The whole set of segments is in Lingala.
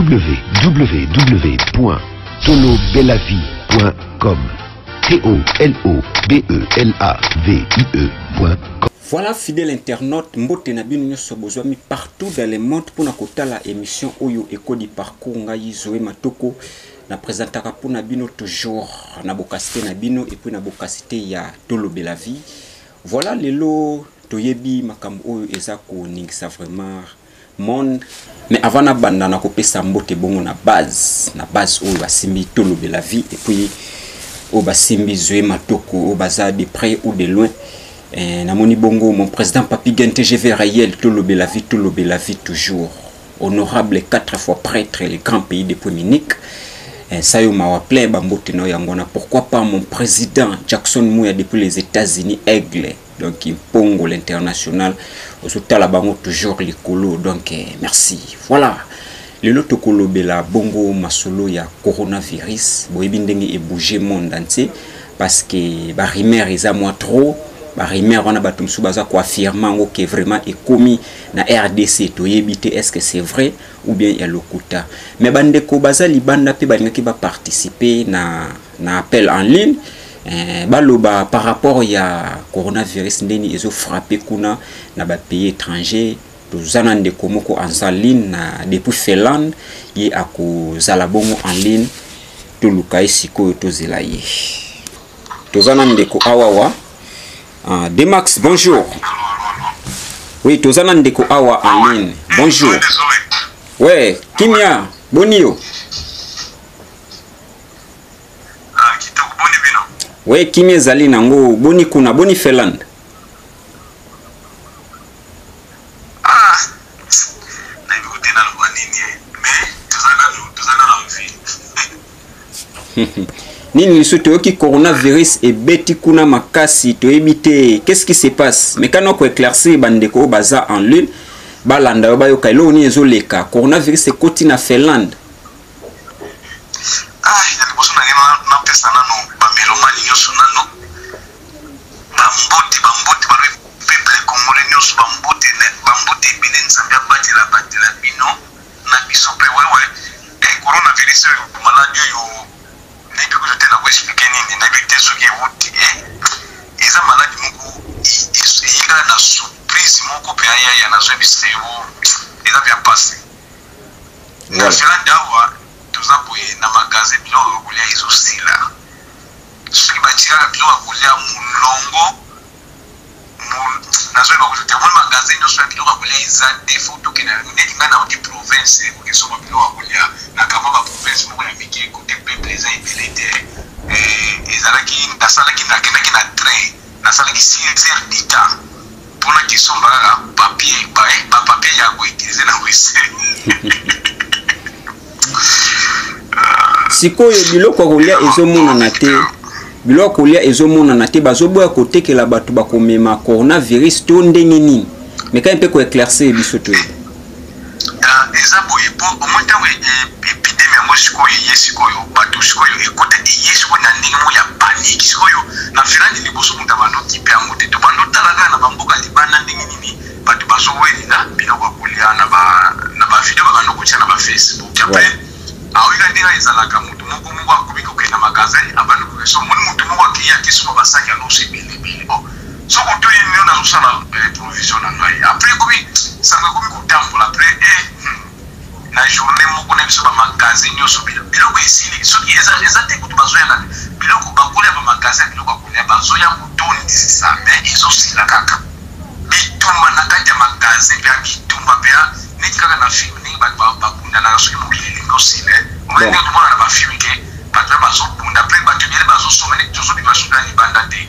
www.tolobelavie.com T-O-L-O-B-E-L-A-V-I-E.com Voilà fidèle internaute, mbote na bino nyoso bozwami partout dans le monde pona kotala émission oyo ekodi parcours ngai Zoe Matoko na présentaka pona bino toujours na bokasite na bino et puis na bokasite ya tolobela vie. Voilà lelo toyebi makambo oyo eza koningisa vraiment monde mais avant na banda na kopesa mbote bongo na base na base oyo basimbi tolobela vie et puis oyo basimbi zwe matoko oyo baza de près ou de loin eh, namoni bongo mon président papi gen tgv rayel tolobela vie tolobela vie toujours honorable quatre fois prêtre le grand pays de pomunique eh, sayo mawa plein bambote na yo yango wana pourquoi pas mon président jackson muya depuis les états-unis aigle donc mpongo l'international ozotala bango toujours likolo donc eh, merci voilà lelo tokolobela bongo masolo ya coronavirus boyebi ndenge ebouge monde entier parce que barumeur eza mwa trop barumeur wana bato mosusu baza koaffirme yango ke vraiment ekomi na rdc toyebi te est ce que c'est vrai ou bien ya lokuta mais bandeko baza libanda mpe balingaki baparticipe na na appel en ligne eh, baloba par rapport ya coronavirus ndeni ezo frappe kuna na ba pays étrangers toza na ndeko moko aza ligne na depuis Finlande ye akozala bongo en ligne toluka ye sikoyo tozela ye toza na ndeko awawa uh, Demax bonjour oui toza na ndeko awa en ligne bonjour we ouais, kimia boni yo Ah, kitoko boni bino? We kimia ezali nango boni kuna boni Finlande? Ah, nayebi kote naloba nini eh. mais toza nanu toza nanu en vie. nini lisusu toyoki coronavirus ebeti kuna makasi toyebi te qu'est-ce qui se passe mekana koeclaircir bandeko oyo baza en lune balanda yo bayoka eloko nini ezoleka coronavirus ekoti na finlande Ah, ya liboso na ngeno napesa nano bamelomani nyonso nano bambote bambote balobi peuple congolais nyonso bambote bambote ebele nzambe abatela batela bino na biso mpe wewe e coronavirus oyo maladi oyo nayebi kutu te na koexplike nini nayebi te soki ewuti e eza maladi moko eyika na surprise moko mpe ayaya nazoyebisa yo eza mpe ya mpasi Nationale d'awa toza boye na magasin biloko ya kolia ezo sila soki batikaka biloko ya kolia mulongo nazo yeba kutu te omoni magasin nyonso ya biloko ya kolia eza te fo tokenda yango ndeti ngai nauti province kokesoma biloko ya kolia na kama ba province moko ya mike kote peuple eza ebele te eh, ezalaki nasalaki nakendaki na train nasalaki 6 heures du temps Pona kisomba kaka papier ba eh, ba papier ya ko utiliser na wese. Sikoyo biloko ya kolia ezomonana te. Biloko ya kolia ezomonana te, bazoboya kotekela bato bakomema coronavirus to ndenge nini? Mekani mpe ko eclaircir biso toyebi. Euh, eza boye po omoni ntango e, e, epidemi yango sikoyo eye sikoyo bato sikoyo ekota eye sikoyo na ndenge moko ya paniki sikoyo na finlande liboso moto abandokipe yango te to bandotala kaka na bamboka libanda ndenge nini bato bazowelela biloko ya kolia na bavideo babanda kotia na bafacebook apre aoyika ndenge ezalaka moto moko moko akomi kokende na magasin abandi kokeso omoni moto moko akei akesoma basaki ya loso ebele ebele Soki otoyi nio nazo sala eh, provision na ngai après ekomi sango ekomi kotambola après eh, hmm. na journée moko na biso ba magasin nioso biloko esili soki eza eza te kutu bazoya na biloko bakoli ya ba magasin biloko akolia bazoya kotondisa mais ezosila kaka bitumba na kati ya magasin mpe bitumba mpe neti kaka na film ndenge bato babundanaka soki mokili elingi osile omoni ndenge tomona na bafilme ke bato bazobunda mpe bato ebele bazosoma neti tozobima soki na libanda te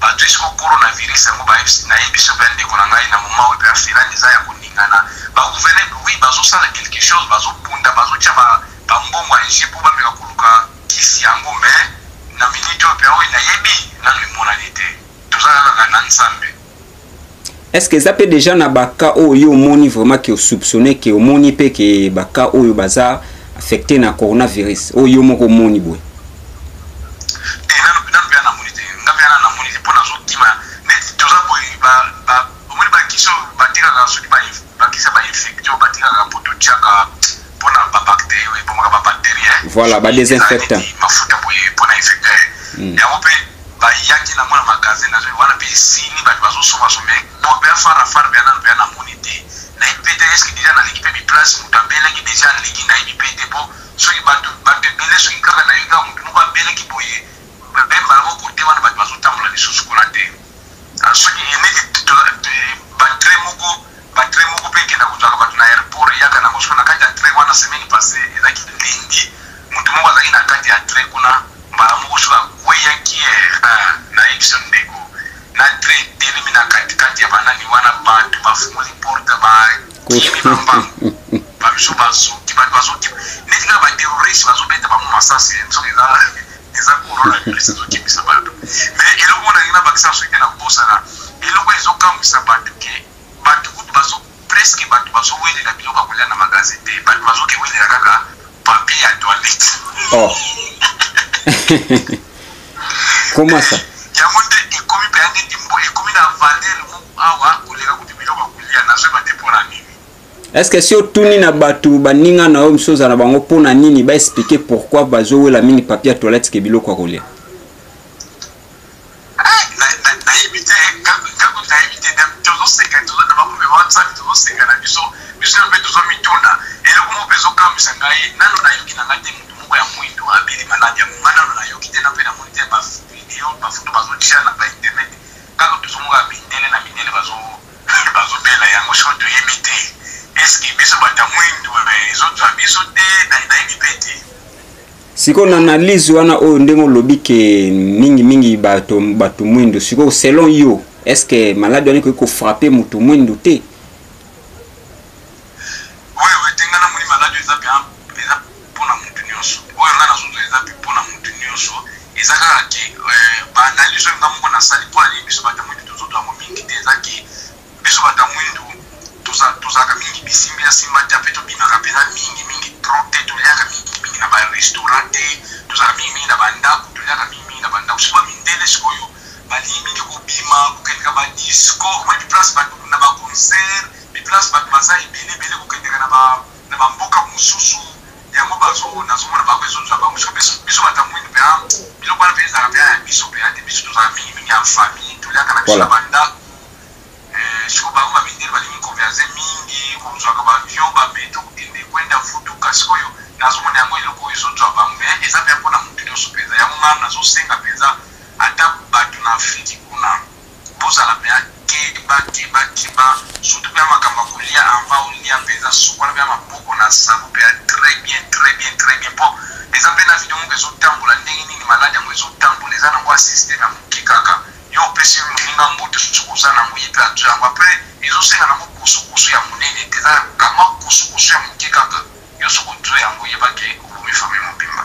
Batu esiko corona virus yango ba FC nayebi soki ya ndeko na ngai na moment oyo pe afelani eza ya koningana ba gouverneur oui bazo sala quelque chose bazo bunda bazo tia ba ba mbongo ya jeu po bameka koluka kisi yango mais na minute oyo pe oyo nayebi nanu emonani te toza kaka na nzambe est-ce que eza pe déjà na ba cas oyo yo omoni vraiment que soupçonner que omoni pe que ba cas oyo baza affecté na coronavirus oyo yo moko omoni boye te nanu nanu pe na moni te nga pe na moni te pona zo kima neti toza boye ba ba omoni ba kiso ba tiraka soki ba Bakisa ba infecti oyo batikaka po totiaka pona ba bacterie oyo ebomaka ba bacterie eh. Voilà ba desinfectant. Mafuta boye pona infecteur. Hmm. Yango pe bayaki nango na magasin nazo wana pe esili bato bazo soba so mais bon pe afara fara pe anano pe anamoni te. Nayebi pe te est-ce que déjà naleki pe bi place moto abelaki déjà aleki nayebi pe te po soki bato bato ebele soki kaka nayebi kaka moto moko abeleki boye pe mbala moko kote wana bato bazotambola lisusu kuna te. Soki neti ba train moko ba train moko pe ekendaka kozuaka batu na airport eyaka nango sikoyo na kati ya train wana semaine passe ezalaki lundi mutu moko azalaki na kati ya train kuna mbala moko soki akweyaki eeh na yebisa ndeko na train etelemi na kati kati ya banani wana batu bafungoli porte ba kimi ba mbangu ba misusu bazoki batu bazoki neti kaka ba terroriste bazobeta bango masasi soki eza eza corona virus ezo kimisa bato mais eloko mona lingi nabakisa soki te nakobosana eloko ezokamwisa bato ke bato kutu bazo preske bato bazowelela biloko ya kolia na magasin te bato bazokewelela kaka papier ya toilette oh. comment ça yango nde ekomi mpenza neti mbo ekomi na valeur moko awa koleka kutu biloko ya kolia nazoyeba te mpo na nini est ce que si otuni na bato baninga na yo mosusu oza na bango mpo na nini baexplike pourquoi bazowela mingi papier ya toilette ke biloko ya kolia Nini bazo bela yango soki toyebi te est ce que biso batu ya muindu ezo zwa biso te nayebi pe te. Siko na analyse wana oyo ndenge olobi ke mingi mingi bato bato mwindo siko selon yo est-ce que malade wana ekoki ko frapper mutu mwindo te? Wewe te nga na moni malade oyo eza pe hein eza pona mutu nioso oyo nga nazo zua eza pe pona mutu nioso eza kaka ke ba analyse oyo nga moko na sali pona nini biso batu ya muindu tozo zua yango mingi te eza ke biso batu ya muindu tozalaka mingi bisimbi na simba te pe to bimaka peza mingi mingi trop te to liaka mingi mingi na ba restaurant te tozalaka mingi mingi na ba ndaku to liaka mingi mingi na ba ndaku soki ba mindele sikoyo ba lingi mingi ko bima ko kende na ba disco omoni place batu na ba concert De place batu baza ebele ebele kokendeka na ba na ba mboka mususu yango bazo nazo mona bango ezo zua bango soki biso batu ya muindu pea biloko wana pea ezalaka pea ya biso pea te biso tozalaka mingi mingi en famille toliaka na biso na ba ndaku eh, siko bango ba mindele balingi converse mingi kozuaka ba avion ba metro kokende kwenda futuka sikoyo nazo mona yango eloko oyo ezo zua bango mais eza pea pona mutu nionso penza yango ngai nazo senga penza ata batu na afriki kuna Bozala pena keba keba keba surtout pena makambo ya kolia avant olia peza sokola pena maboko na savon pena tres bien tres bien tres bien po eza pe na video moko ezo tambola ndenge nini malade yango ezo tambola eza nango asystem ya muke kaka yo opesi muninga mbote soki oza nango ye pe azua yango apres ezo senga nango koso koso ya munene te eza kamwa koso koso ya muke kaka yo soki ozua yango yeba ke obomi famille mobimba.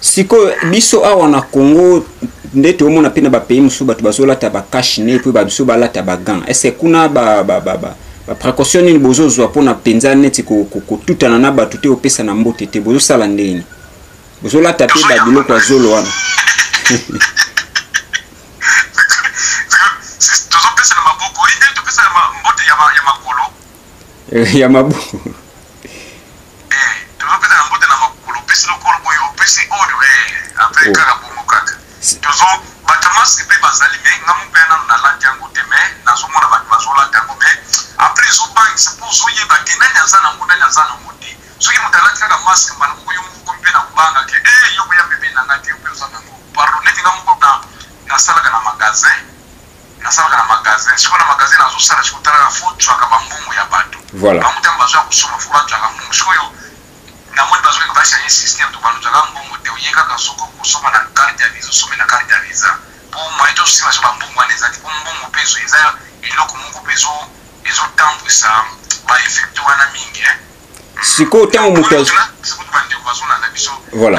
Sikoyo biso awa na Congo nde toomona mpe na ba pays mosusu bato bazolata ba cash ne mpe ba biso balata ba gants. Est-ce que kuna ba, ba, ba, ba, ba précaution nini bozozwa mpo na mpenza neti kotutana na bato te opesana mbote te bozosala ndeni bozolata mpe ba biloko ya zolo wana Eh, ya mabu eh, tozopesa na mbote na makolo opesi lokolo boye opesi oyo eh, apres oh. kaka bongo kaka tozo bato ya maske mpe bazali me nga mopea nano nalati yango te me nazomona bato bazolata yango me apres ezobangisa mpo ozoyeba te nani aza nango nani aza nango te soki moto alati kaka maske mbala moko yo moko mpe na kobanga ke e yo koya pembeni na nga te yo mpe oza nango pardon neti nga moko nasalaka na magasin Nasalaka na magasin siko na magasin nazosala siko talaka fo zwaka bambongo ya bato voilà. bango ntango bazo ya kosomba fo bazwaka mbongo sikoyo namoni bazokende bachange système to balozwaka mbongo te oye kaka soko kosomba na carte ya visa osombe na carte ya visa mpo moyen te osima so bambongo wana eza te mpo mbongo mpe ezo eza eloko moko mpe ezotambwisa baeffecte wana mingi eh. sikoyo ntango moto bandeko bazolanda biso voilà.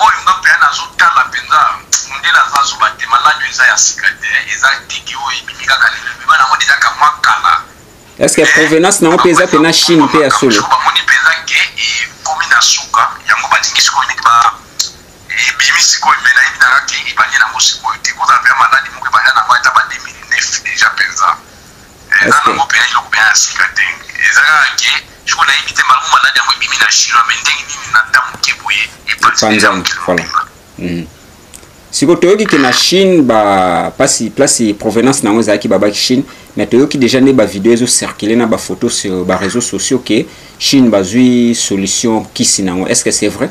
Oyo nga pea nazo tala penza mundele aza zoba te malade oyo eza ya sika te eza tiki oyo ebimi kaka lelo ebima nango deja ka mwa kala est ce que provenance nango pe eza pe na chine pe ya solo bamoni penza ke ekomi na suka yango balingi sikoyo neti ba ebimi sikoyo me nayebi nanga ke ebandi nango sikoyo te kozala pea malade moko ebanda nango ata ba 2009 deja penza eza nango mpena eloko mpena ya sika te eza kaka ke siko nayebi te malamu maladi yango ebimi na chinois me ndenge nini na ntango moke boye epanzanzala mhm. siko toyoki ke na chine bapasi place provenance na yango ezalaki babaki chine mais toyoki déjà nde bavideo ezocircule na bafoto sur bareseau sociaux ke chine bazwi solution kisi na yango est ce que c'est vrai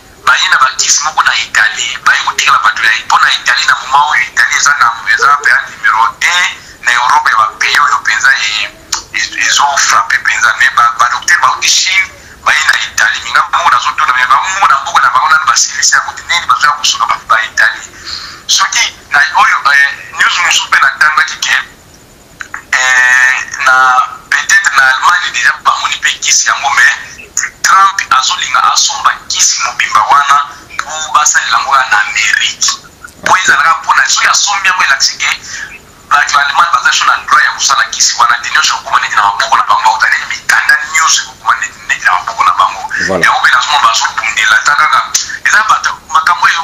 Baye na ba kisi moko na Italie baye kotikela batu ya po na Italie na moment oyo Italie eza na eza pea numero un na Europe ya ba pays oyo penza ezo frappe penza mais ba ba docteur ba uti Chine baye na Italie minga moko na zoto na ba moko na mboka na bango na ba service ya kuti nini bazo ya kosuka ba ba Italie soki na oyo eh, news musupe na tanga kike eh, na peut-être na Allemagne deja bamoni mpe kisi yango mais Trump azolinga asomba kisi mobimba wana mpo basalela yango ya na Amerique mpo ezalaka mpona soki asombi yango elakisi ke bato ya Allemagne baza sho na droit ya kosala kisi wana te nyonso ekokoma neti na maboko na bango bakozala neti mikanda nyonso ekokoma neti na maboko na bango yango mpe nazomona bazobundela ta kaka eza bato makambo oyo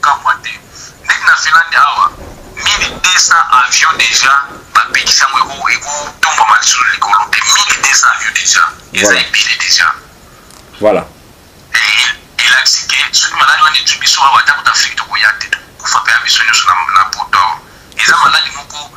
Kamwa te ndenge na Finlande awa 1200 avions dejà ba pekisi yango eko eko tumbama lisusu likolo te 1200 avions dejà eza ebele dejà voilà elakisi ke soki maladi wana etui biso awa ata kuta afrike tokoya te tokokufa mpe ya biso nyonso na poto awa eza maladi moko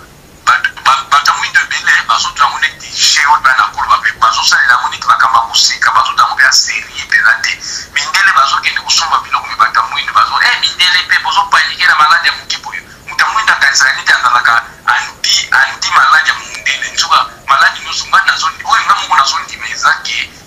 Bato ya mwindo ebele bazotwa yango neti jeu oyo bana bakoloba mpe bazosalela yango neti makambo ya koseka. Bazotwa yango mpe ya seriye mpenza te. Mindele bazokende kosomba biloko mpe bato ya mwindo bazo ee mindele mpe bozo panike na maladi ya moke boye. Moto ya mwindo akanisaka neti azalaka anti anti maladi ya mumundele nzoka maladi nyonso nga nazo oyo nga moko nazondima eza ke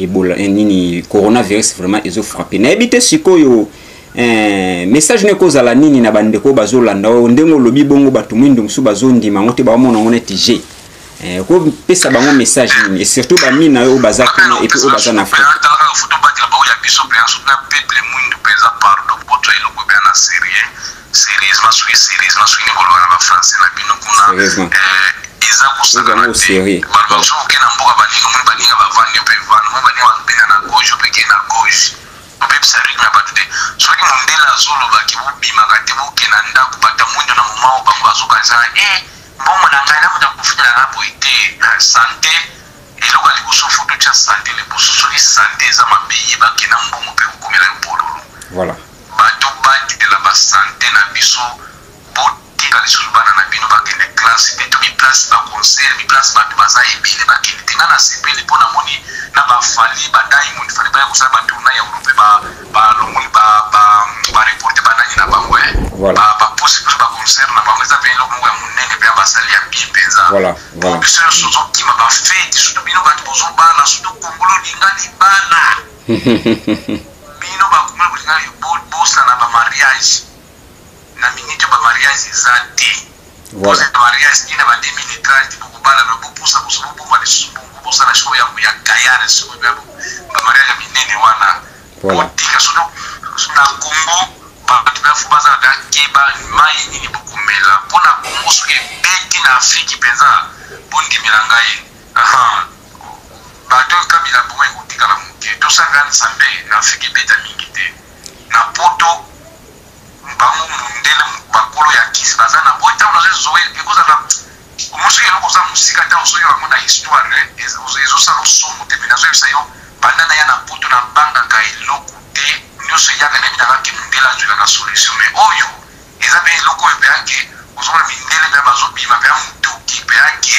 ebola eh, nini coronavirus vraiment ezo frappe nayebi te sikoyo eh, message no ekozala nini na bandeko oyo bazolanda oyo ndenge olobi bongo bato mwindu mosusu bazondima yango te baomona yango neti je eh, kopesa bango message nini et surtout bamini na yo oyo baza kuna epuis oyo baza na afrique Serieusement soki serieusement soki nde koloba na ba français na bino kuna eh, eza kosakana te bato bakoki kokende na mboka baninga omoni baninga bavandi mpe vanda omoni baninga bakobenda na gauche mpe kende na gauche obebisa rythme ya bato te soki mondele azoloba ke bobimaka te boke na ndako bato ya mwindo na moma oyo bango bazokanisaka e eh, mbongo na ngai namuta kofutela na boye te eh, sante eloko ya liboso fo totya sante liboso soki sante eza mabe yebake na mbongo mpe kokomela yo bololo voilà Ba tobatela ba sante na biso botika lisusu bana na bino bakende classe te to mi place ba concert mi place batu baza ebele bakende te nga na sepeli po na moni na ba fally ba diamond fallait baya kosala ba tournai ya europe ba ba longoli ba ba ba reporte ba nani na bango eh voilà. ba ba posi plus ba concert na bango eza pe eloko moko ya munene pe ya basali ya bien penza voilà voilà biso nyonso tozokima ba fete surtout bino bato bozobana surtout kongolo linga libala Bino ba congolais bolinga yo bo bosana ba mariage na minute yo ba mariage eza te. Voilà. Pose mariage qui na ba 2030 boko bala na bo posa boso bo boma lisusu bongo bosana show ya ya gayare soko ya bo ba mariage minene wana. Voilà. Botika sono na Congo bato ba fo baza na keba mai nini bokomela mpo na Congo soki ebeti na Afrique mpenza bondimela ngai. Aha. Bato oyo Kabila aboma ekotikala moke. Tosaka Nzambe na Afrika ebeta mingi te. Na poto bango mundele ba kolo ya kisi baza na boye tango nazo zoe ekozala omoni soki eloko oza mosika tango soki yango na histoire ezosala osomo te me nazoyebisa yo banda na ya na poto na bangaka eloko te nyonso eyaka nayebi na kaki mundele azwelaka solution me oyo eza mpe eloko oyo mpe ake ozomona mindele mpe bazobima mpe ya motuki mpe ake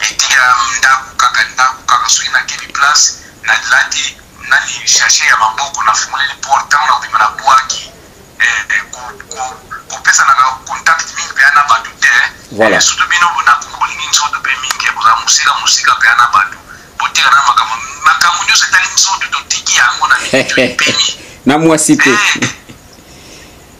Etikala ndaku kaka ndaku kaka soki na kimi place na lati nani sachet ya maboko na fungoleli porte tangu na bima na buaki eh, ko, ko, kopesanaka contact mingi mpenza na bato te eh. voilà. Eh, surtout bino na kongo bolingi nzoto mpe mingi eh, bozala mosika mosika mpenza na bato botika na makambo makambo nyonso etali nzoto totiki yango na mipemi na mwasi te eh,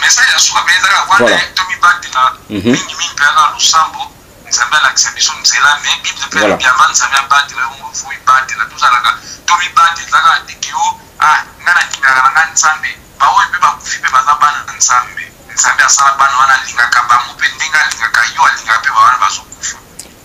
message ya suka mpenza kaka wana tomibatela mingi mingi mpenza na losambo nzambe alakisa biso nzela me bible mpe alobi ava nzambe abatela yo mofo ibatela tozalaka tomibatela kaka ndenge yo ah nga nalingelaka na nga nzambe baoyo mpe bakufi mpe baza bana na nzambe nzambe asala bana wana alingaka bango mpe ndenge alingaka yo alingaka mpe bawana bazokufa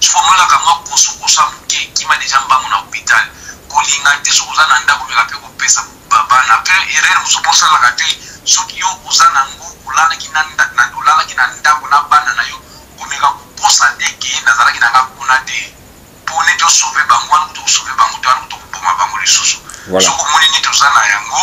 soki omelaka mwa poso koswa moke kima dejà mbangu na hopital kolinga te soki oza na ndaku meka pe kopesa bana pe erreur mosusu bosalaka te soki yo oza na ngo olalaki na olalaki na ndaku na bana na yo komeka kokosa te ke nazalaki na nga kuna te po neti osauve bango wana kutu kosauve bango te wana kutu koboma bango lisusu soki omoni neti oza na yango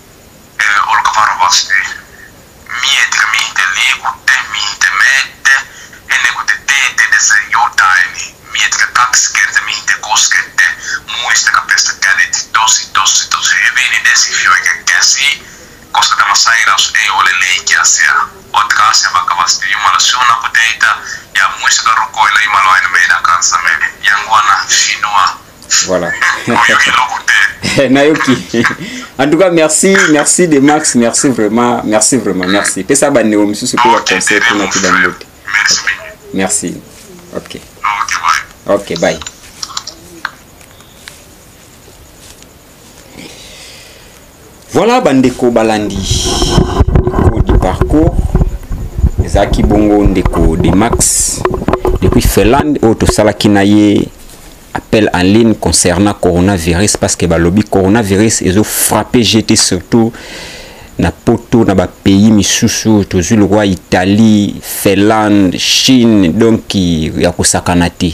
olkaa varovasti, Mietikö mihin te liikutte, mihin te menette, ennen kuin te teette edes jotain, niin miettikää kaksi kertaa mihin te koskette, muistakaa pestä kädet tosi, tosi, tosi hyvin, desinfioikaa käsi, koska tämä sairaus ei ole leikiasia. Ottakaa asia vakavasti Jumala siunako teitä ja muistakaa rukoilla Jumala aina meidän kanssamme. Yanguana sinua. voilà nayoki en tout cas merci merci de max merci vraiment merci vraiment merci pesa bandeko mosusu mpe baconseil mpona kuba mbote merci ok ok bye Voilà bandeko balandi ndeko du parcours ezalaki bongo ndeko de max depuis finlande oyo tosalaki na ye appel en ligne concernant coronavirus parce que balobi coronavirus ezo frappe jete surtout na poto na bapays misusu tozwi lokola italie finlande chine donc ya kosakana te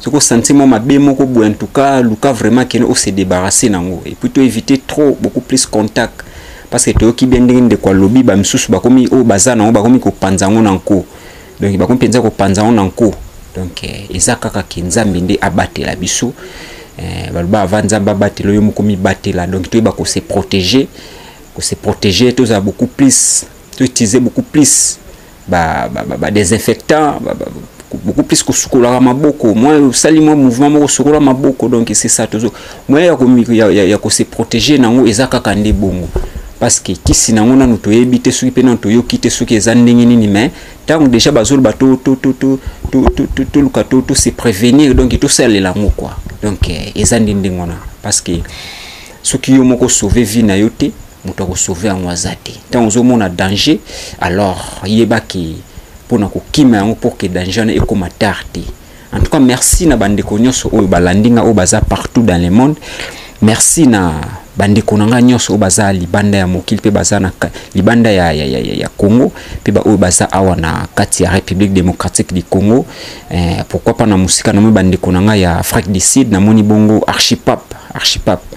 soki osanti mwa mabe moko boye en tout cas luka vraiment kende o se débarrasser nango et puis to éviter trop beaucoup plus contact parce que toyoki bien ndenge ndeko alobi ba misusu bakomi oyo baza nango bakomi kopanza yango na nko donc bakomi mpenza kopanza yango na nko donc eh, eza kaka ke nzambe nde abatela biso eh, baloba ava nzambe abatela yo moko mibatela donc toyeba kose protéger kose protéger tozala beaucoup plus toutiliser beaucoup plus ba, ba, ba, ba désinfectant ba, ba, beaucoup plus kosukolaka maboko moi osali mwa mouvement moko sukola maboko donc c'est ça tozo moyen ya, ko, ya, ya, ya kose protéger nango eza kaka nde bongo parce que kisi nango nanu toyebi te soki mpe nanu toyoki te soki eza ndenge nini mais ntango déjà bazoloba toluka to se prévenir donc tosalela yango quoi donc eh, eza nde ndenge wana parce que soki yo moko sauve vie na yo te moto ya kosauve yango aza te ntango ozomona danger alors yeba ke mpo na kokima yango pour ke danger wana ekoma tard te en tout cas merci na bandeko nyonso oyo balandi nga oyo baza partout dans le monde merci na bandeko na ngai nyonso oyo baza libanda ya mokili mpe baza na libanda ya, ya, ya, ya congo mpe baoyo baza awa na kati ya république démocratique du congo eh, pourquoi pas na mosika namoni bandeko na ngai ya afrique du sud namoni bongo archipape archipape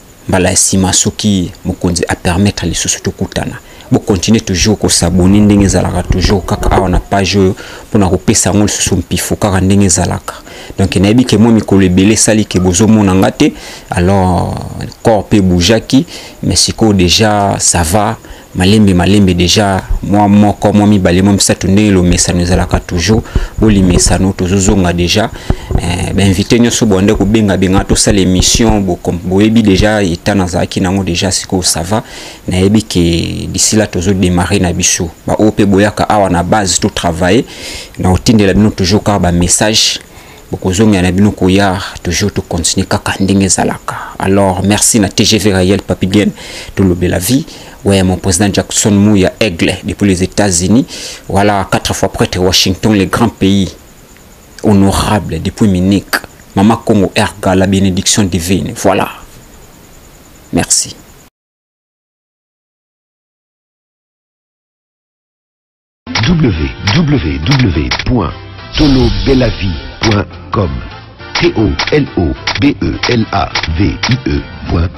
mbala ya sima soki mokonzi a permettre lisusu tokutana bo continuer toujours ko s'abonner ndenge ezalaka toujours kaka awa na page oyo pona ko pesa yango lisusu mpifu kaka ndenge ezalaka donc nayebi ke mwa mikolo ebele esali ke bozomona nga te alors corps pe boujaki mais sikoyo déjà ça va malembe malembe deja mwa moko mwa mibale mwa misato ndenge lomesano ezalaka toujours bolimesano tozozonga deja eh, bainvité nyonso bonde kobengabenga tosala émission boyebi deja eta nazalaki nango deja sikoyo sava nayebi ke d'ici la tozodémarre na biso baoyo mpe boyaka awa na base totravaille na otindela bino toujours kaka bamessage bokozongela na bino koya toujours to continuer kaka ndenge ezalaka alors merci na tgv rayel papilienne tolobela vie ouais mon président jackson mouya aigle depuis les états-unis voilà quatre fois prêtre washington le grand pays honorable depuis munich mama congo erga la bénédiction divine voilà merci www.tolobelavie.com T-O-L-O-B-E-L-A-V-I-E.